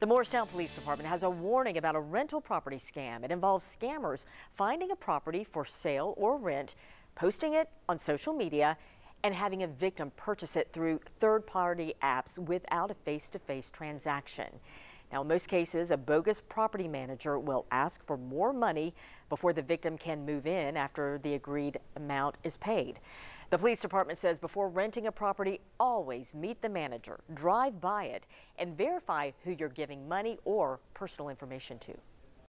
The Morristown Police Department has a warning about a rental property scam. It involves scammers finding a property for sale or rent, posting it on social media, and having a victim purchase it through third-party apps without a face-to-face transaction. Now, in most cases, a bogus property manager will ask for more money before the victim can move in after the agreed amount is paid. The police department says before renting a property, always meet the manager, drive by it, and verify who you're giving money or personal information to.